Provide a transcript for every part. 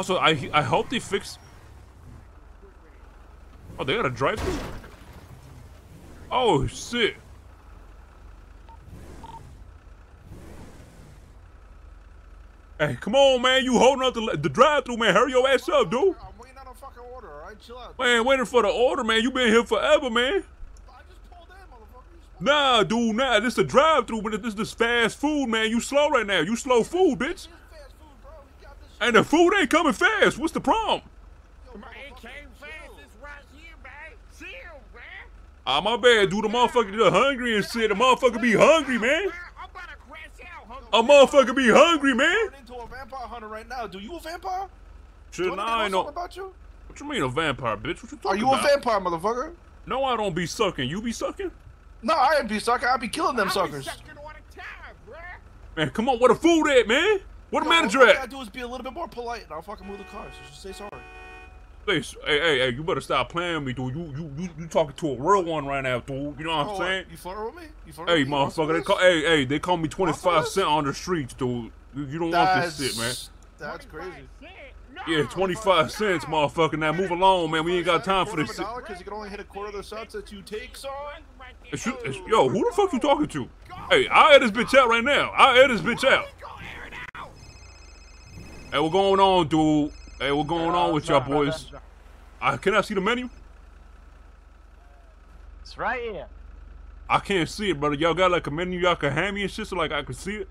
Also, I I hope they fix. Oh, they got a drive-through. Oh shit. Hey, come on, man! You holding up the, the drive-through, man? Hurry your ass up, dude. I'm waiting on a fucking order, alright? Chill out. Man, waiting for the order, man. You been here forever, man. I just pulled in, motherfucker. Nah, dude, nah. This is a drive-through, but this is fast food, man. You slow right now. You slow food, bitch. This is fast food, bro. You got this shit. And the food ain't coming fast. What's the problem? Yo, Man, it came fast. It's right here, man. Chill, man. Ah, my bad, dude. The motherfucker get hungry and shit. The motherfucker be hungry, man. Man, I'm about to crash out, hungry. A motherfucker be hungry, man. Turn into a vampire hunter right now. Do you a vampire? Shit, Do nah, I I ain't know know. about you? What you mean a vampire, bitch? What you talking about? Are you about? a vampire, motherfucker? No, I don't be sucking. You be sucking? No, I ain't be sucking. I be killing them I be suckers. sucking all the time, bruh. Man, come on. Where the food at, man? The Yo, manager all I at? gotta do is be a little bit more polite, and I'll fucking move the car. So just say sorry. Hey, hey, hey, hey, you better stop playing me, dude. You, you, you, you talking to a real one right now, dude. You know what I'm Oh, saying? You flirting with me? You flirting Hey, with me? Motherfucker, they call, hey, hey, they call me 25 cent on the streets, dude. You, you don't want this shit, man. That's crazy. No, Yeah, 25 cents, motherfucker. Now move along, man. We ain't got time for this shit. Because you can only hit a quarter of the shots that you take, son. It's you- it's- yo, who the fuck you talking to? Hey, I'll air this bitch out right now. I'll air this bitch out. Hey, what going on, dude? Hey, what going on with y'all boys? I, can I see the menu? It's right here. I can't see it, brother. Y'all got like a menu y'all can hand me and shit so like I can see it?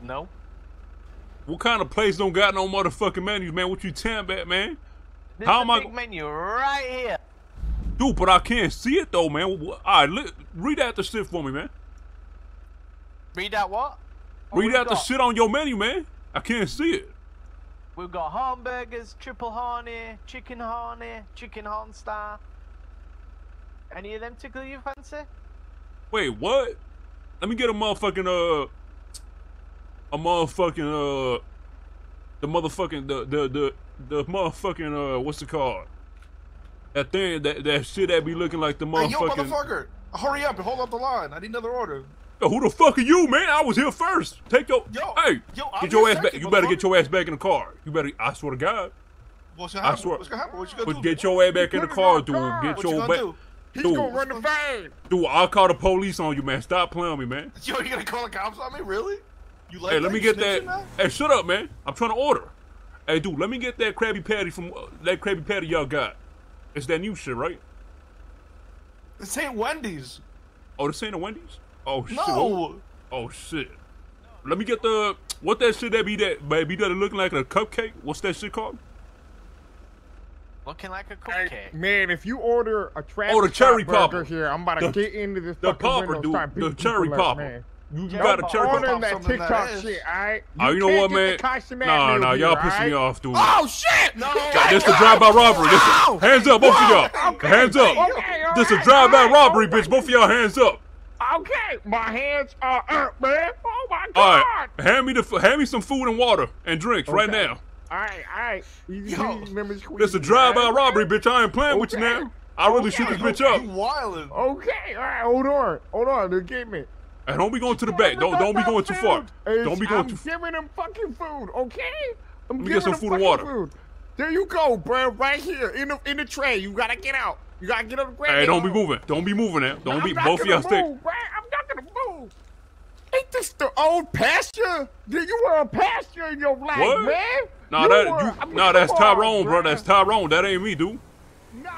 No. What kind of place don't got no motherfucking menus, man? What you temp at, man? This How am I menu right here. Dude, but I can't see it though, man. All right, read out the shit for me, man. Read out what? What Read we've out the shit on your menu, man. I can't see it. We've got hamburgers, triple honey, chicken honey, chicken star. Any of them tickle you fancy? Wait, what? Let me get a motherfucking uh, a motherfucking uh, the motherfucking the the the the motherfucking uh, what's it called? That thing that that shit that be looking like the Hey, yo, motherfucker. Hurry up and hold up the line. I need another order. Yo, who the fuck are you, man? I was here first. Take your Yo, hey, yo, get your here ass back. You better get motherfucker. your ass back in the car. You better. I swear to God. What's gonna I swear. What's gonna happen? What you gonna But do? get your ass back in the car, dude. car. Get what your gonna back. do? He's Dude. gonna run the van. Dude, I'll call the police on you, man. Stop playing with me, man. Yo, you gonna call the cops on me? Really? You like Hey, let me get that. snitching now? Hey, shut up, man. I'm trying to order. Hey, dude, let me get that Krabby Patty from uh, that Krabby Patty y'all got. It's that new shit, right? This ain't Wendy's. Oh, this ain't a Wendy's. Oh shit. No. Oh shit. Let me get the what that shit that be that baby that looking like a cupcake. What's that shit called? Looking like a Hey, cupcake. man, if you order a trash Oh, the cherry popper. here, I'm about to The- get into this The fucking popper, window, dude. The cherry people up, popper. man. You, you Don't got a cherry order popper. that something that TikTok is. shit, alright? Oh, you know can't what, man? The Kaiser Nah, nah, y'all pissing me off, dude. Oh shit! No. This a drive-by robbery. This a, hands up, both of y'all. Hands up. okay, all This a drive-by robbery, bitch. Both of y'all hands up. Okay, my hands are up, man. Oh my god. right, hand me the f- hand me some food and water and drinks right now. Alright, alright. Easy, Yo. easy, lemon squeeze, This a drive-by alright? robbery, bitch. I ain't playing with you Okay. now. I really shoot this bitch up. You wildin'. Okay, alright, hold on. Hold on, they get me. And don't be going to the back. Don't don't be going too far. Hey, Don't be going I'm too. giving them fucking food, okay? I'm me get some food and water. Food. There you go, bro. Right here in the in the tray. You gotta get out. You gotta get up and grab Hey, don't be moving. Don't be moving now. Don't I'm be. not Both of y'all stay. move, bruh. I'm not gonna move. Ain't this the old pasture? Did you were a pasture in your life, What? man? Nah, You that were- you. I mean, Nah, that's on, Tyrone, bro. That's Tyrone. That ain't me, dude. Nah,